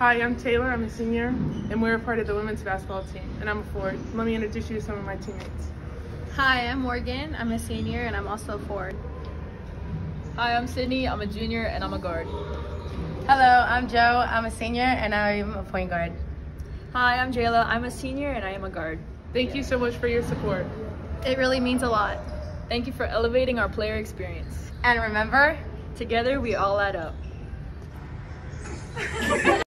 Hi, I'm Taylor. I'm a senior, and we're a part of the women's basketball team, and I'm a forward. Let me introduce you to some of my teammates. Hi, I'm Morgan. I'm a senior, and I'm also a forward. Hi, I'm Sydney. I'm a junior, and I'm a guard. Hello, I'm Joe. I'm a senior, and I'm a point guard. Hi, I'm Jayla. I'm a senior, and I am a guard. Thank you so much for your support. It really means a lot. Thank you for elevating our player experience. And remember, together we all add up.